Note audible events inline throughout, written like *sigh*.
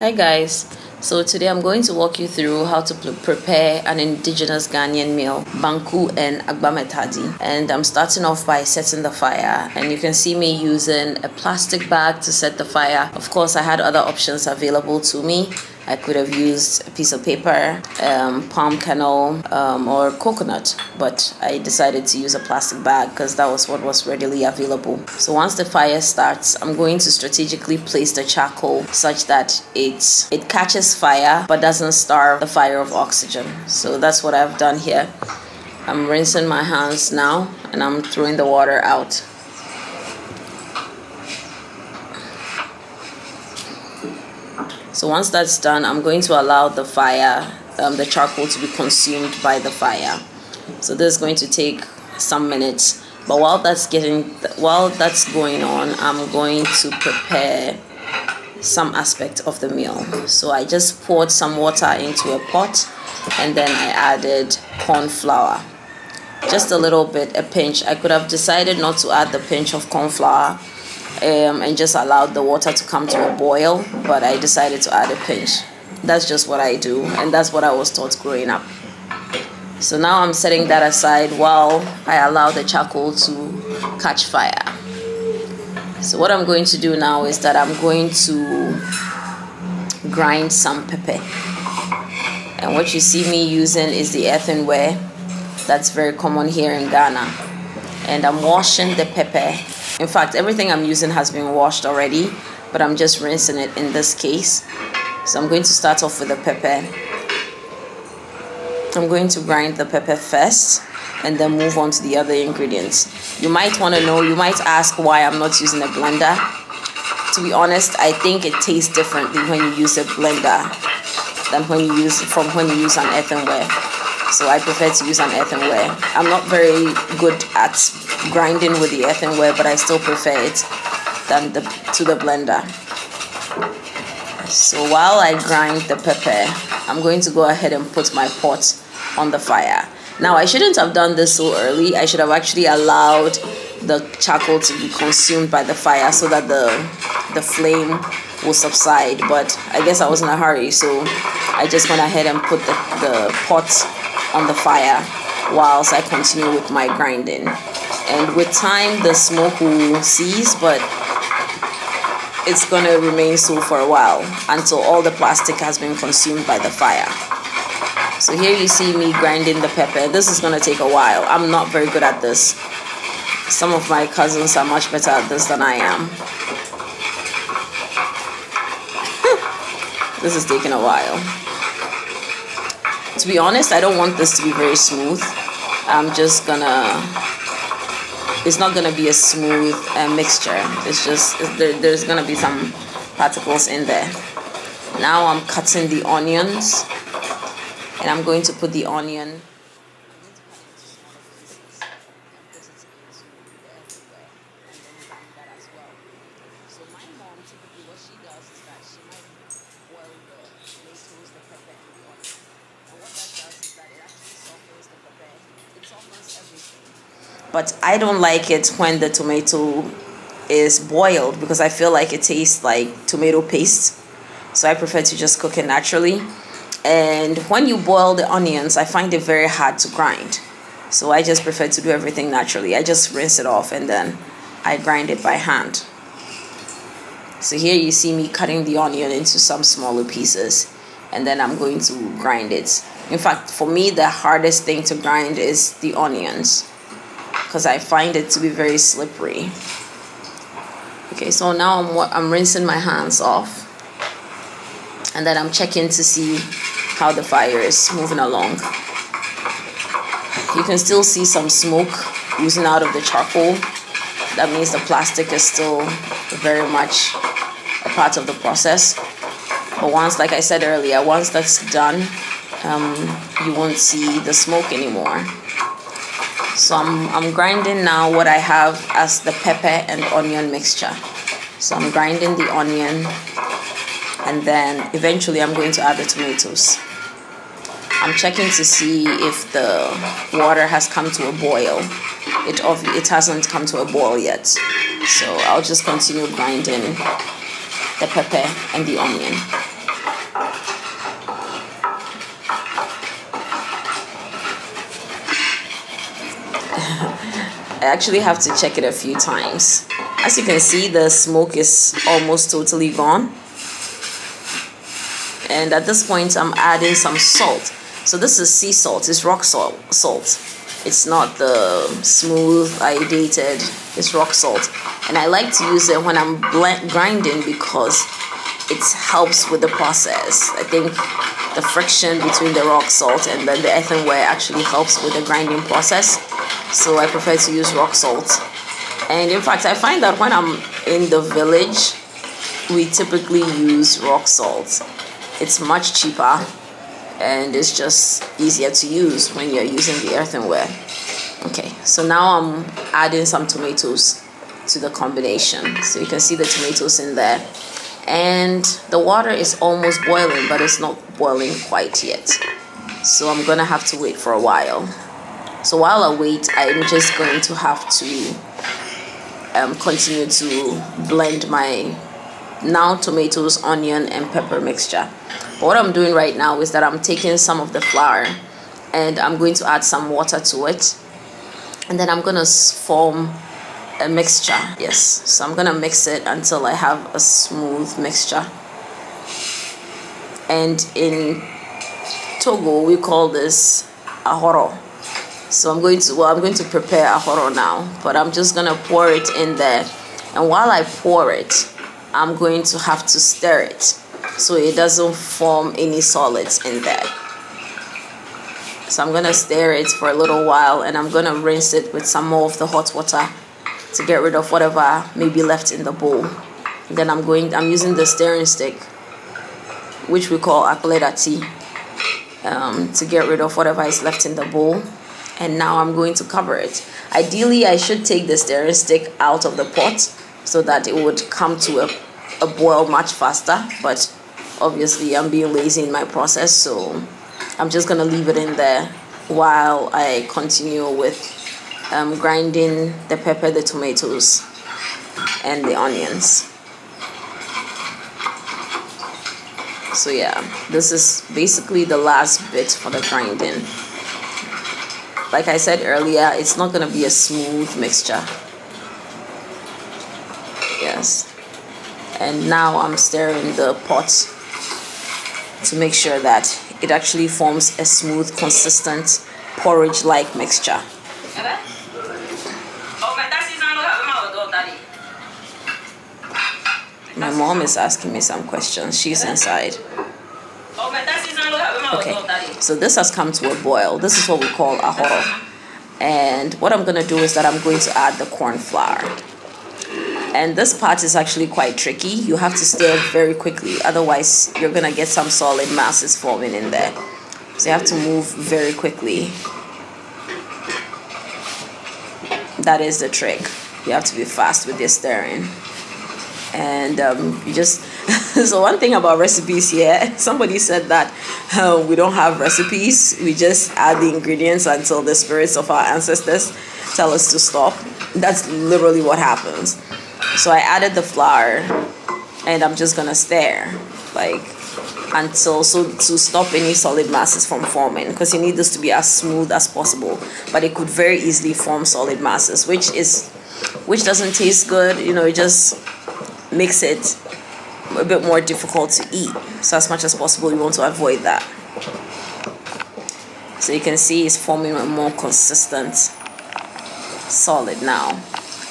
Hi guys, so today I'm going to walk you through how to prepare an indigenous Ghanaian meal, banku and agbame tadi. And I'm starting off by setting the fire and you can see me using a plastic bag to set the fire. Of course I had other options available to me I could have used a piece of paper, um, palm kernel, um, or coconut, but I decided to use a plastic bag because that was what was readily available. So once the fire starts, I'm going to strategically place the charcoal such that it, it catches fire but doesn't starve the fire of oxygen. So that's what I've done here. I'm rinsing my hands now and I'm throwing the water out. So once that's done, I'm going to allow the fire, um, the charcoal to be consumed by the fire. So this is going to take some minutes. But while that's getting, while that's going on, I'm going to prepare some aspect of the meal. So I just poured some water into a pot and then I added corn flour. Just a little bit, a pinch. I could have decided not to add the pinch of corn flour um, and just allowed the water to come to a boil, but I decided to add a pinch. That's just what I do, and that's what I was taught growing up. So now I'm setting that aside while I allow the charcoal to catch fire. So what I'm going to do now is that I'm going to grind some pepper. And what you see me using is the earthenware that's very common here in Ghana. And I'm washing the pepper in fact, everything I'm using has been washed already, but I'm just rinsing it in this case. So I'm going to start off with the pepper. I'm going to grind the pepper first and then move on to the other ingredients. You might want to know, you might ask why I'm not using a blender. To be honest, I think it tastes differently when you use a blender than when you use from when you use an earthenware. So I prefer to use an earthenware. I'm not very good at grinding with the earthenware, but I still prefer it than the, to the blender. So while I grind the pepper, I'm going to go ahead and put my pot on the fire. Now I shouldn't have done this so early. I should have actually allowed the charcoal to be consumed by the fire so that the the flame will subside. But I guess I was in a hurry, so I just went ahead and put the, the pot on the fire whilst I continue with my grinding and with time the smoke will cease but it's gonna remain so for a while until all the plastic has been consumed by the fire. So here you see me grinding the pepper. This is gonna take a while. I'm not very good at this. Some of my cousins are much better at this than i am. *laughs* This is taking a while. To be honest i don't want this to be very smooth. I'm just gonna it's not going to be a smooth uh, mixture. It's just there, there's going to be some particles in there. Now I'm cutting the onions and I'm going to put the onion but I don't like it when the tomato is boiled because I feel like it tastes like tomato paste. So I prefer to just cook it naturally. And when you boil the onions, I find it very hard to grind. So I just prefer to do everything naturally. I just rinse it off and then I grind it by hand. So here you see me cutting the onion into some smaller pieces and then I'm going to grind it. In fact, for me, the hardest thing to grind is the onions because I find it to be very slippery. Okay, so now I'm, I'm rinsing my hands off and then I'm checking to see how the fire is moving along. You can still see some smoke oozing out of the charcoal. That means the plastic is still very much a part of the process. But once, like I said earlier, once that's done, um, you won't see the smoke anymore. So I'm, I'm grinding now what I have as the pepper and onion mixture. So I'm grinding the onion and then eventually I'm going to add the tomatoes. I'm checking to see if the water has come to a boil. It, it hasn't come to a boil yet. So I'll just continue grinding the pepper and the onion. I actually have to check it a few times. As you can see, the smoke is almost totally gone. And at this point, I'm adding some salt. So this is sea salt, it's rock salt. It's not the smooth, iodinated, it's rock salt. And I like to use it when I'm grinding because it helps with the process. I think the friction between the rock salt and then the earthenware actually helps with the grinding process. So I prefer to use rock salt. And in fact, I find that when I'm in the village, we typically use rock salt. It's much cheaper and it's just easier to use when you're using the earthenware. Okay, so now I'm adding some tomatoes to the combination. So you can see the tomatoes in there and the water is almost boiling but it's not boiling quite yet so I'm gonna have to wait for a while so while I wait I'm just going to have to um, continue to blend my now tomatoes onion and pepper mixture. But what I'm doing right now is that I'm taking some of the flour and I'm going to add some water to it. And then I'm gonna form a mixture. Yes. So i'm gonna mix it until i have a smooth mixture. And in togo we call this ahoro so i'm going to well i'm going to prepare ahoro now but i'm just gonna pour it in there and while i pour it i'm going to have to stir it so it doesn't form any solids in there so i'm gonna stir it for a little while and i'm gonna rinse it with some more of the hot water to get rid of whatever may be left in the bowl. Then I'm going, I'm using the stirring stick, which we call akuleda tea, um, to get rid of whatever is left in the bowl. And now I'm going to cover it. Ideally, I should take the stirring stick out of the pot so that it would come to a, a boil much faster. But obviously, I'm being lazy in my process, so I'm just gonna leave it in there while I continue with um, grinding the pepper, the tomatoes, and the onions. So yeah, this is basically the last bit for the grinding. Like I said earlier, it's not going to be a smooth mixture. Yes. And now I'm stirring the pot to make sure that it actually forms a smooth, consistent porridge-like mixture. My mom is asking me some questions. She's inside. Okay, so this has come to a boil. This is what we call a ahoro. And what I'm going to do is that I'm going to add the corn flour. And this part is actually quite tricky. You have to stir very quickly. Otherwise, you're going to get some solid masses forming in there. So you have to move very quickly. That is the trick. You have to be fast with your stirring and um, you just *laughs* so one thing about recipes here *laughs* somebody said that uh, we don't have recipes. We just add the ingredients until the spirits of our ancestors tell us to stop. That's literally what happens. So i added the flour and i'm just gonna stir like until so to stop any solid masses from forming because you need this to be as smooth as possible. But it could very easily form solid masses which is which doesn't taste good you know it just makes it a bit more difficult to eat. So as much as possible, you want to avoid that. So you can see it's forming a more consistent solid now.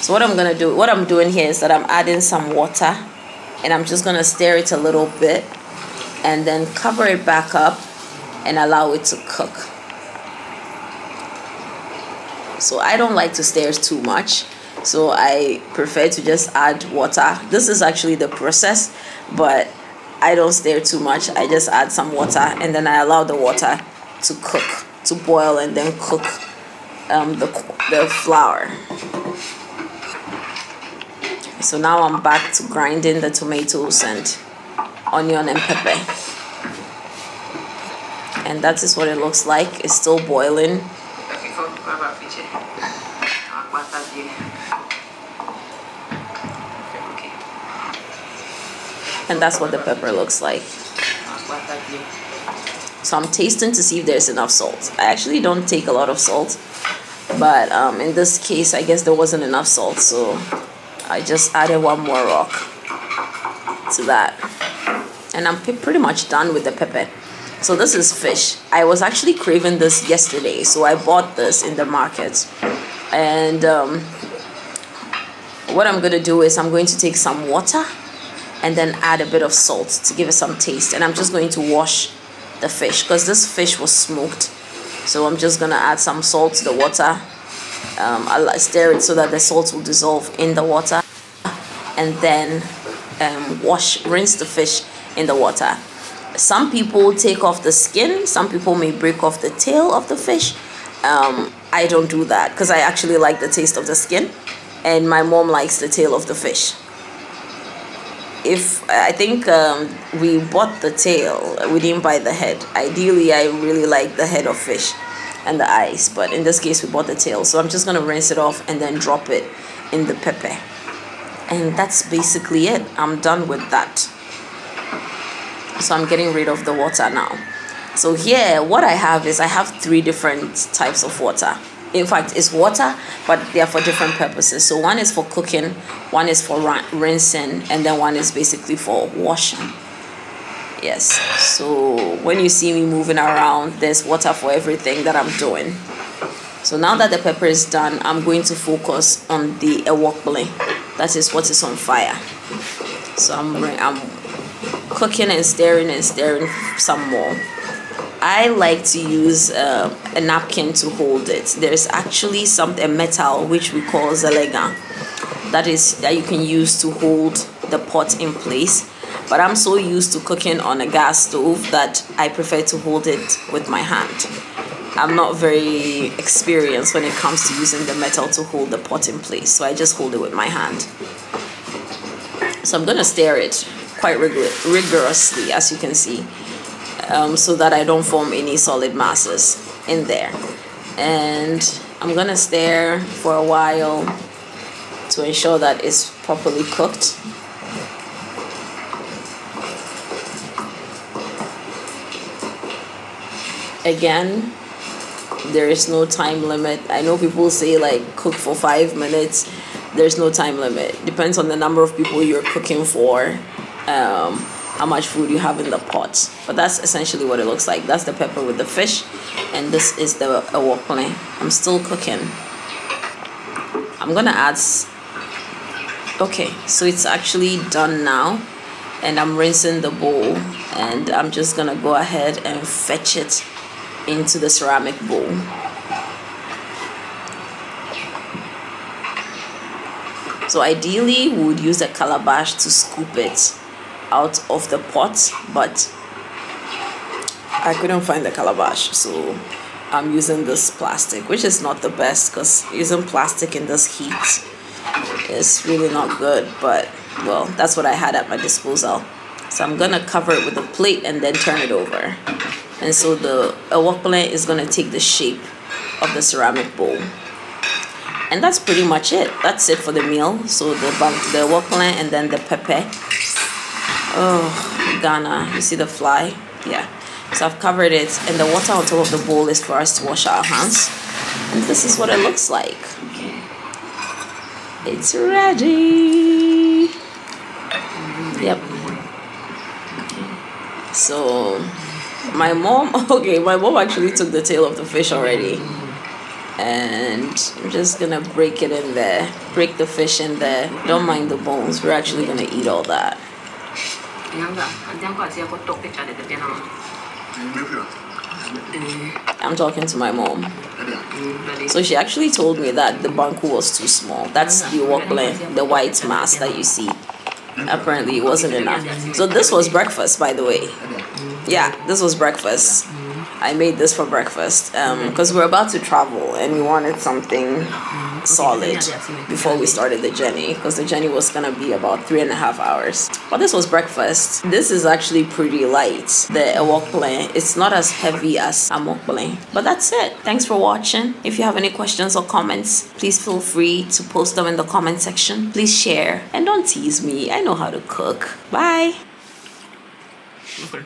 So what I'm gonna do, what I'm doing here is that I'm adding some water and I'm just gonna stir it a little bit and then cover it back up and allow it to cook. So I don't like to stir too much so I prefer to just add water. This is actually the process, but I don't stir too much. I just add some water and then I allow the water to cook, to boil and then cook um, the, the flour. So now I'm back to grinding the tomatoes and onion and pepper. And that is what it looks like. It's still boiling. And that's what the pepper looks like. So I'm tasting to see if there's enough salt. I actually don't take a lot of salt but um, in this case I guess there wasn't enough salt so I just added one more rock to that. And I'm pretty much done with the pepper so this is fish. I was actually craving this yesterday so I bought this in the market. And um, what I'm gonna do is I'm going to take some water and then add a bit of salt to give it some taste. And I'm just going to wash the fish because this fish was smoked. So I'm just gonna add some salt to the water. Um, I'll stir it so that the salt will dissolve in the water. And then um, wash rinse the fish in the water some people take off the skin some people may break off the tail of the fish um, I don't do that because I actually like the taste of the skin and my mom likes the tail of the fish if I think um, we bought the tail, we didn't buy the head. Ideally, I really like the head of fish and the eyes, but in this case, we bought the tail. So I'm just gonna rinse it off and then drop it in the pepper. And that's basically it. I'm done with that. So I'm getting rid of the water now. So here, what I have is I have three different types of water. In fact it's water but they are for different purposes. So one is for cooking one is for rinsing and then one is basically for washing. Yes. So when you see me moving around there's water for everything that i'm doing. So now that the pepper is done i'm going to focus on the ewokple. That is what is on fire. So i'm i'm cooking and stirring and stirring some more I like to use uh, a napkin to hold it. There's actually some a metal which we call zalega that is that you can use to hold the pot in place. But I'm so used to cooking on a gas stove that I prefer to hold it with my hand. I'm not very experienced when it comes to using the metal to hold the pot in place, so I just hold it with my hand. So I'm gonna stir it quite rigorously, as you can see um, so that I don't form any solid masses in there. And I'm gonna stir for a while to ensure that it's properly cooked. Again, there is no time limit. I know people say like cook for five minutes. There's no time limit. Depends on the number of people you're cooking for. Um, how much food you have in the pot. But that's essentially what it looks like. That's the pepper with the fish, and this is the ewokple. I'm still cooking. I'm gonna add. Okay, so it's actually done now, and I'm rinsing the bowl, and I'm just gonna go ahead and fetch it into the ceramic bowl. So ideally, we would use a calabash to scoop it out of the pot but I couldn't find the calabash so I'm using this plastic which is not the best because using plastic in this heat is really not good but well that's what I had at my disposal. So I'm gonna cover it with a plate and then turn it over. And so the ewokple is gonna take the shape of the ceramic bowl. And that's pretty much it. That's it for the meal. So the the ewokple and then the pepper oh Ghana. You see the fly? Yeah. So I've covered it and the water on top of the bowl is for us to wash our hands. And this is what it looks like. It's ready. Yep. So my mom *laughs* okay my mom actually took the tail of the fish already. And I'm just gonna break it in there. Break the fish in there. Don't mind the bones. We're actually gonna eat all that I'm talking to my mom. So she actually told me that the banku was too small. That's the ewokple, the white mass that you see. Apparently it wasn't enough. So this was breakfast, by the way. Yeah, this was breakfast. I made this for breakfast because um, we're about to travel and we wanted something solid before we started the journey because the journey was gonna be about three and a half hours. But this was breakfast. This is actually pretty light. The ewokple, it's not as heavy as amokble. But that's it. Thanks for watching. If you have any questions or comments, please feel free to post them in the comment section. Please share and don't tease me. I know how to cook. Bye. Okay.